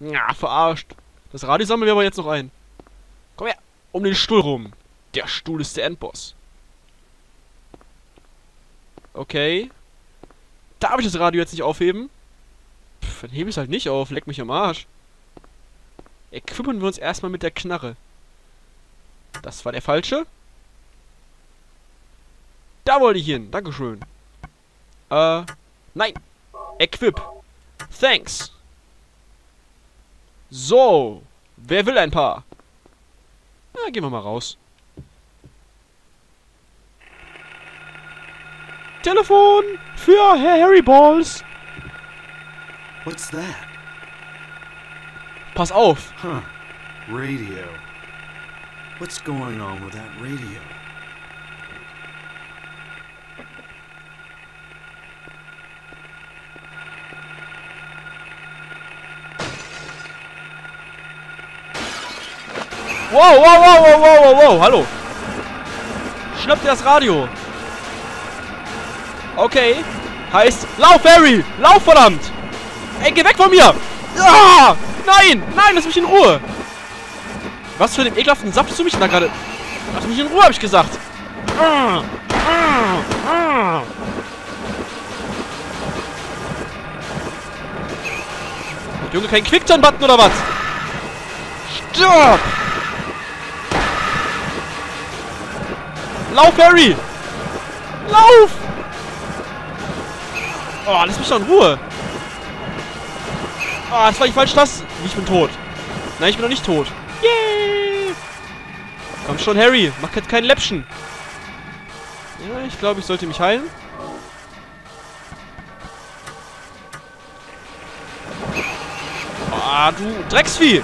Ja, verarscht. Das Radio sammeln wir aber jetzt noch ein. Komm her. Um den Stuhl rum. Der Stuhl ist der Endboss. Okay. Darf ich das Radio jetzt nicht aufheben? Pff, dann hebe ich es halt nicht auf. Leck mich am Arsch. Equippen wir uns erstmal mit der Knarre. Das war der falsche. Da wollte ich hin. Dankeschön. Äh, nein. Equip. Thanks. So. Wer will ein paar? Na, gehen wir mal raus. Telefon für Herr Harry Balls. What's that? Pass auf. Huh. Radio. What's going on with that radio? Wow, wow, wow, wow, wow, wow, wow, hallo. Schnapp dir das Radio. Okay. Heißt, lauf, Harry! Lauf, verdammt! Ey, geh weg von mir! Ah! Nein! Nein, lass mich in Ruhe! Was für den ekelhaften Saft du mich da gerade... Lass mich in Ruhe, hab ich gesagt! Junge, kein Quickturn-Button oder was? Stopp! Lauf, Harry! Lauf! Oh, lass mich doch in Ruhe. Oh, das war die falsche Taste. Ich bin tot. Nein, ich bin noch nicht tot. Yay! Komm schon, Harry. Mach jetzt keinen Läppchen. Ja, ich glaube, ich sollte mich heilen. Ah, du Drecksvieh!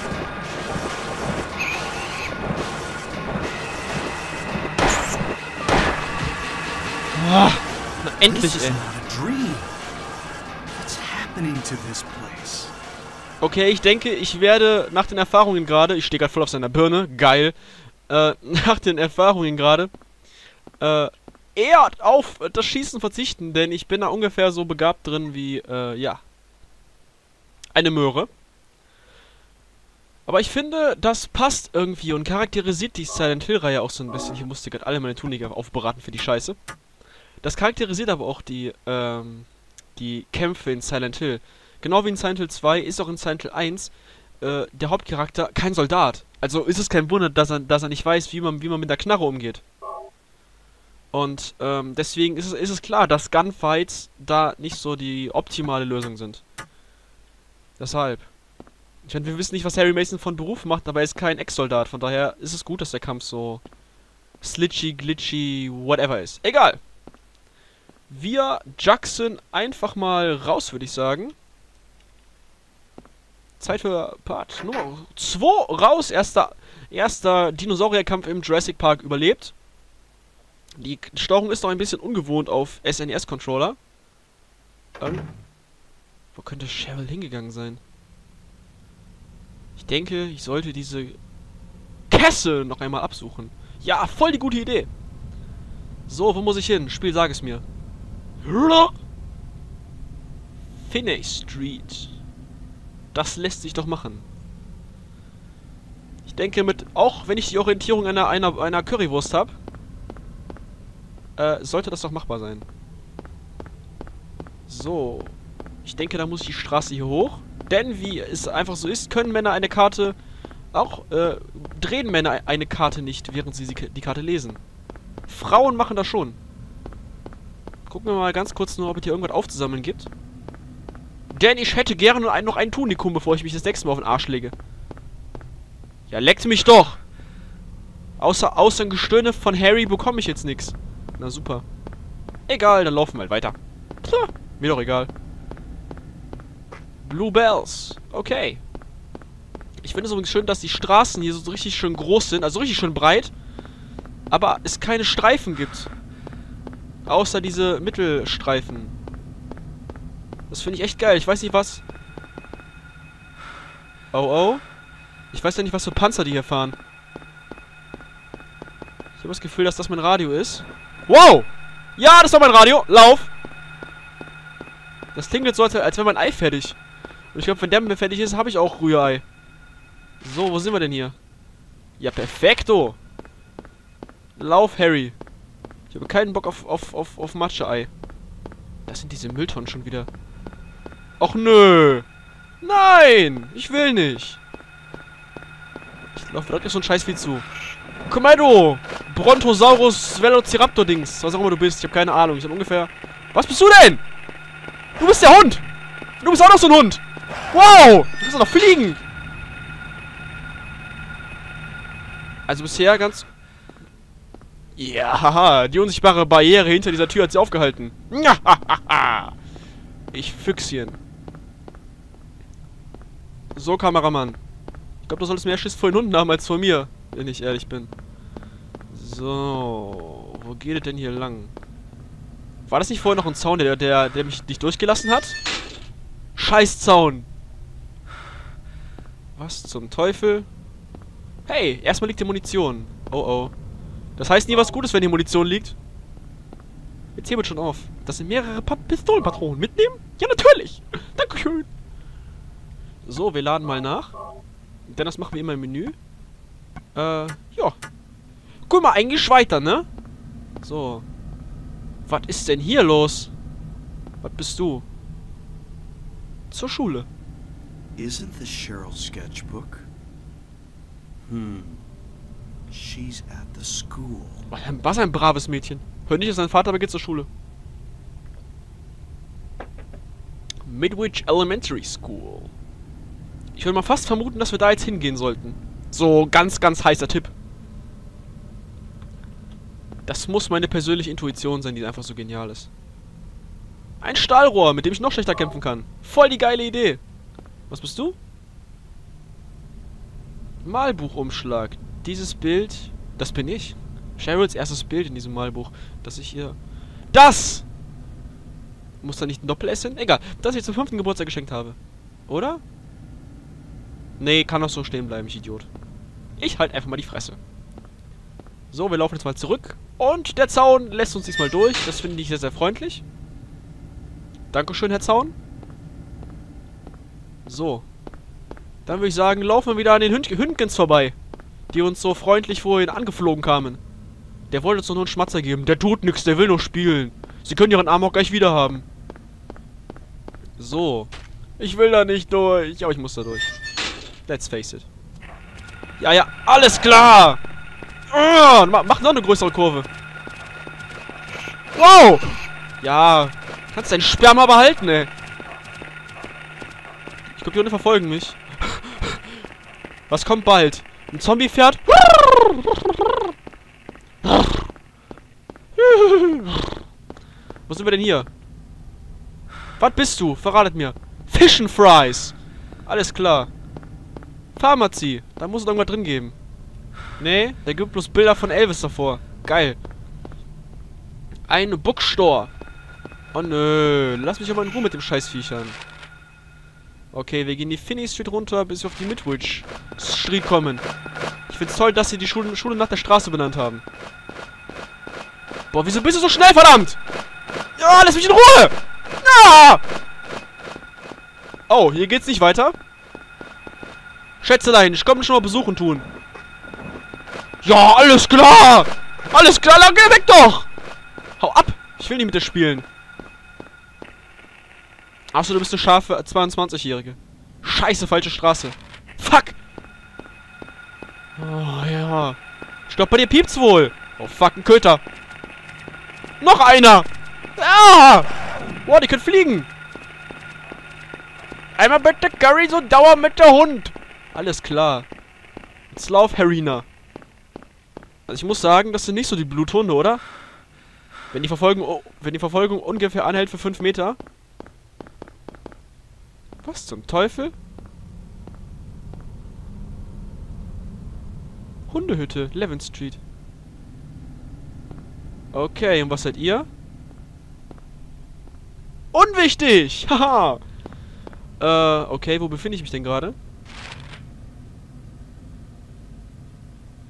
Ah, na, endlich, ey. Okay, ich denke, ich werde nach den Erfahrungen gerade, ich stehe gerade voll auf seiner Birne, geil, äh, nach den Erfahrungen gerade, äh, eher auf das Schießen verzichten, denn ich bin da ungefähr so begabt drin wie, äh, ja, eine Möhre. Aber ich finde, das passt irgendwie und charakterisiert die Silent Hill-Reihe auch so ein bisschen. Ich musste gerade alle meine Tuniker aufberaten für die Scheiße. Das charakterisiert aber auch die, ähm, die Kämpfe in Silent Hill. Genau wie in Silent Hill 2 ist auch in Silent Hill 1 äh, der Hauptcharakter kein Soldat. Also ist es kein Wunder, dass er, dass er nicht weiß, wie man, wie man mit der Knarre umgeht. Und ähm, deswegen ist es, ist es klar, dass Gunfights da nicht so die optimale Lösung sind. Deshalb. Ich meine, wir wissen nicht, was Harry Mason von Beruf macht, aber er ist kein Ex-Soldat. Von daher ist es gut, dass der Kampf so slitchy, glitchy, whatever ist. Egal. Wir Jackson einfach mal raus, würde ich sagen. Zeit für Part Nummer 2 raus. Erster, erster Dinosaurierkampf im Jurassic Park überlebt. Die Steuerung ist noch ein bisschen ungewohnt auf SNES-Controller. Ähm, wo könnte Cheryl hingegangen sein? Ich denke, ich sollte diese Kessel noch einmal absuchen. Ja, voll die gute Idee. So, wo muss ich hin? Spiel, sag es mir. Finney Street. Das lässt sich doch machen. Ich denke mit, auch wenn ich die Orientierung einer, einer, einer Currywurst habe, äh, sollte das doch machbar sein. So. Ich denke, da muss ich die Straße hier hoch. Denn, wie es einfach so ist, können Männer eine Karte auch, äh, drehen Männer eine Karte nicht, während sie sie- die Karte lesen. Frauen machen das schon. Gucken wir mal ganz kurz nur, ob es hier irgendwas aufzusammeln gibt. Denn ich hätte gerne noch ein Tunikum, bevor ich mich das nächste Mal auf den Arsch lege. Ja, leckt mich doch! Außer, außer ein Gestöhne von Harry bekomme ich jetzt nichts. Na super. Egal, dann laufen wir halt weiter. Tja, mir doch egal. Blue Bells. Okay. Ich finde es übrigens schön, dass die Straßen hier so richtig schön groß sind, also richtig schön breit. Aber es keine Streifen gibt. Außer diese Mittelstreifen. Das finde ich echt geil. Ich weiß nicht, was... Oh, oh. Ich weiß ja nicht, was für Panzer die hier fahren. Ich habe das Gefühl, dass das mein Radio ist. Wow! Ja, das war mein Radio. Lauf! Das klingt jetzt so, als, wäre mein Ei fertig. Und ich glaube, wenn der mir fertig ist, habe ich auch Rührei. So, wo sind wir denn hier? Ja, perfekto. Lauf, Harry. Ich habe keinen Bock auf, auf, auf, auf Matscheei. Das sind diese Mülltonnen schon wieder. Och nö. Nein, ich will nicht. Ich laufe wirklich so ein Scheiß wie zu. Du! Brontosaurus Velociraptor-Dings. Was auch immer du bist. Ich habe keine Ahnung. Ich habe ungefähr... Was bist du denn? Du bist der Hund! Du bist auch noch so ein Hund! Wow! Du bist doch noch fliegen! Also bisher ganz... Ja, haha, die unsichtbare Barriere hinter dieser Tür hat sie aufgehalten. ich Füchschen. So, Kameramann. Ich glaube, du solltest mehr Schiss vor den Hunden haben als vor mir, wenn ich ehrlich bin. So, wo geht es denn hier lang? War das nicht vorher noch ein Zaun, der, der, der mich nicht durchgelassen hat? Scheißzaun! Was zum Teufel? Hey, erstmal liegt hier Munition. Oh oh. Das heißt nie was Gutes, wenn hier Munition liegt. Jetzt hebelt schon auf. Das sind mehrere pa Pistolenpatronen. Mitnehmen? Ja, natürlich. Dankeschön. So, wir laden mal nach. Denn das machen wir immer im Menü. Äh, ja. Guck mal, eigentlich weiter, ne? So. Was ist denn hier los? Was bist du? Zur Schule. Isn't the Cheryl sketchbook? Hmm. She's at the school. Was ein, braves Mädchen. Hör nicht, dass sein Vater aber geht zur Schule. Midwich Elementary School. Ich würde mal fast vermuten, dass wir da jetzt hingehen sollten. So, ganz, ganz heißer Tipp. Das muss meine persönliche Intuition sein, die einfach so genial ist. Ein Stahlrohr, mit dem ich noch schlechter kämpfen kann. Voll die geile Idee. Was bist du? Malbuchumschlag. Dieses Bild, das bin ich. Cheryls erstes Bild in diesem Malbuch, das ich hier... Das! Muss da nicht ein Doppel-S hin? Egal, das ich zum fünften Geburtstag geschenkt habe. Oder? Nee, kann doch so stehen bleiben, ich Idiot. Ich halt einfach mal die Fresse. So, wir laufen jetzt mal zurück. Und der Zaun lässt uns diesmal durch. Das finde ich sehr, sehr freundlich. Dankeschön, Herr Zaun. So. Dann würde ich sagen, laufen wir wieder an den Hünd Hündgens vorbei. Die uns so freundlich vorhin angeflogen kamen. Der wollte uns nur einen Schmatzer geben. Der tut nichts, der will nur spielen. Sie können ihren Arm auch gleich wieder haben. So. Ich will da nicht durch. Aber ich muss da durch. Let's face it. Ja, ja, alles klar! Oh, mach noch eine größere Kurve. Wow! Ja, kannst dein Sperma behalten, ey. Ich glaube, die Hunde verfolgen mich. Was kommt bald? Ein Zombie-Pferd? Wo sind wir denn hier? Was bist du? Verratet mir. Fish and Fries. Alles klar. Pharmazie. Da muss es irgendwas drin geben. Nee, der gibt bloß Bilder von Elvis davor. Geil. Ein Bookstore. Oh nö. Lass mich aber in Ruhe mit dem Scheißviechern. Okay, wir gehen die Finney Street runter, bis auf die Midwich Street kommen. Ich find's toll, dass sie die Schule, Schule nach der Straße benannt haben. Boah, wieso bist du so schnell, verdammt? Ja, lass mich in Ruhe! Ja! Oh, hier geht's nicht weiter. Schätzelein, ich komme schon mal besuchen tun. Ja, alles klar! Alles klar, lang geh weg doch! Hau ab! Ich will nicht mit dir spielen. Achso, du bist eine scharfe 22-Jährige. Scheiße, falsche Straße. Fuck! Oh, ja. Stopp, bei dir piept's wohl. Oh, fuck, ein Köter. Noch einer! Ah! Boah, die können fliegen. Einmal bitte Curry so dauer mit der Hund. Alles klar. Jetzt lauf, Harina. Also ich muss sagen, das sind nicht so die Bluthunde, oder? Wenn die Verfolgung, oh, wenn die Verfolgung ungefähr anhält für 5 Meter. Was zum Teufel? Hundehütte, Levin Street. Okay, und was seid ihr? Unwichtig! Haha! äh, okay, wo befinde ich mich denn gerade?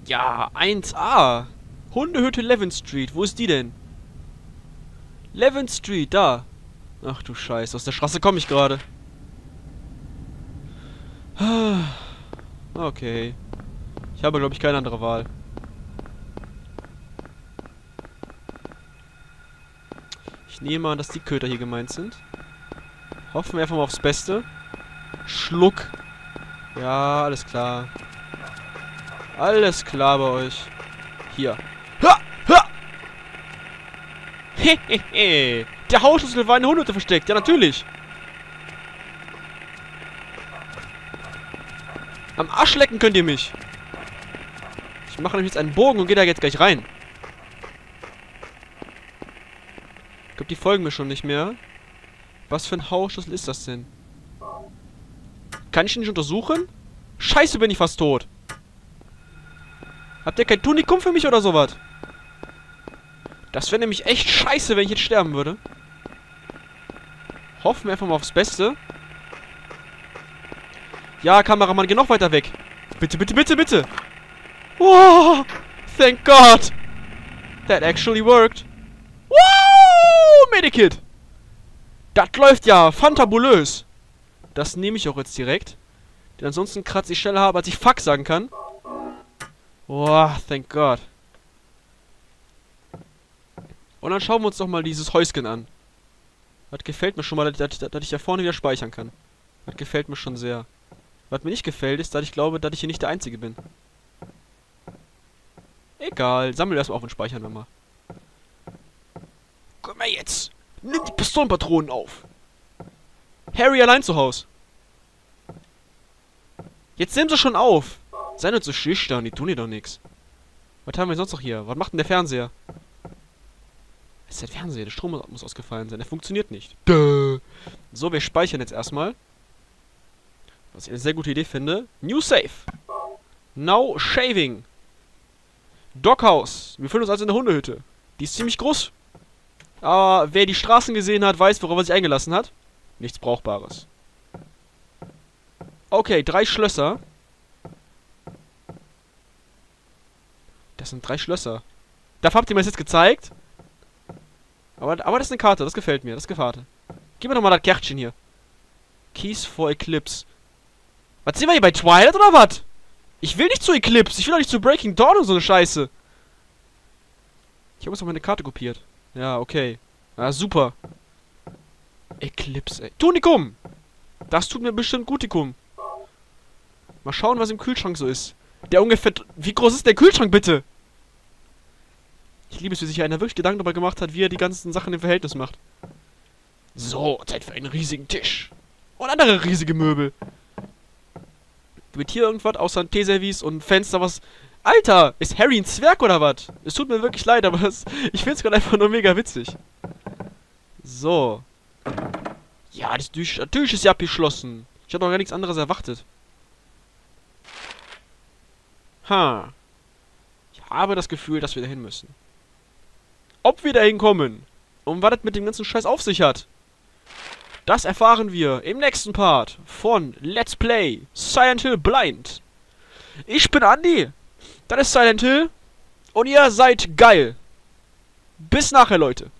Ja, 1A. Hundehütte Levin Street. Wo ist die denn? Levin Street, da. Ach du Scheiße, aus der Straße komme ich gerade. Okay. Ich habe, glaube ich, keine andere Wahl. Ich nehme an, dass die Köter hier gemeint sind. Hoffen wir einfach mal aufs Beste. Schluck. Ja, alles klar. Alles klar bei euch. Hier. Ha! Ha! Hehehe. Der Hausschlüssel war in der Hundehütte versteckt. Ja, natürlich. Am Arsch lecken könnt ihr mich. Ich mache nämlich jetzt einen Bogen und gehe da jetzt gleich rein. Ich glaube, die folgen mir schon nicht mehr. Was für ein Hausschlüssel ist das denn? Kann ich ihn nicht untersuchen? Scheiße, bin ich fast tot. Habt ihr kein Tunikum für mich oder sowas? Das wäre nämlich echt scheiße, wenn ich jetzt sterben würde. Hoffen wir einfach mal aufs Beste. Ja, Kameramann, geh noch weiter weg. Bitte, bitte, bitte, bitte. Oh, thank God. That actually worked. Woo, Medikit. Das läuft ja fantabulös. Das nehme ich auch jetzt direkt. Denn ansonsten kratze ich schneller habe, als ich Fuck sagen kann. Oh, thank God. Und dann schauen wir uns doch mal dieses Häuschen an. Das gefällt mir schon mal, dass, dass, dass ich da vorne wieder speichern kann. Das gefällt mir schon sehr. Was mir nicht gefällt, ist, dass ich glaube, dass ich hier nicht der Einzige bin. Egal, sammel erstmal auf und speichern wir mal. Komm mal jetzt! Nimm die Pistolenpatronen auf! Harry allein zu Hause. Jetzt nimm sie schon auf! Sei nicht so schüchtern, die tun dir doch nichts. Was haben wir sonst noch hier? Was macht denn der Fernseher? Das ist der Fernseher, der Strom muss ausgefallen sein. Der funktioniert nicht. Duh. So, wir speichern jetzt erstmal. Was ich eine sehr gute Idee finde. New Save. Now Shaving. Dockhaus. Wir befinden uns also in der Hundehütte. Die ist ziemlich groß. Aber wer die Straßen gesehen hat, weiß, worauf er sich eingelassen hat. Nichts Brauchbares. Okay, drei Schlösser. Das sind drei Schlösser. Dafür habt ihr mir das jetzt gezeigt. Aber, aber das ist eine Karte, das gefällt mir, das eine Karte. Gib mir doch mal das Kärtchen hier. Keys for Eclipse. Was sind wir hier bei Twilight oder was? Ich will nicht zu Eclipse, ich will doch nicht zu Breaking Dawn und so eine Scheiße. Ich habe uns auf meine Karte kopiert. Ja, okay. Ja, super. Eclipse, ey. Tunikum! Das tut mir bestimmt Gutikum. Mal schauen, was im Kühlschrank so ist. Der ungefähr... Wie groß ist der Kühlschrank, bitte? Ich liebe es, wie sich einer wirklich Gedanken darüber gemacht hat, wie er die ganzen Sachen im Verhältnis macht. So, Zeit für einen riesigen Tisch. Und andere riesige Möbel. Mit hier irgendwas außer ein Teeservice und ein Fenster, was... Alter, ist Harry ein Zwerg oder was? Es tut mir wirklich leid, aber es, ich find's gerade einfach nur mega witzig. So. Ja, das Tisch, Tisch ist ja abgeschlossen. Ich habe doch gar nichts anderes erwartet. Ha. Ich habe das Gefühl, dass wir dahin müssen. Ob wir dahin kommen und was das mit dem ganzen Scheiß auf sich hat, das erfahren wir im nächsten Part von Let's Play Silent Hill Blind. Ich bin Andy, das ist Silent Hill und ihr seid geil. Bis nachher, Leute.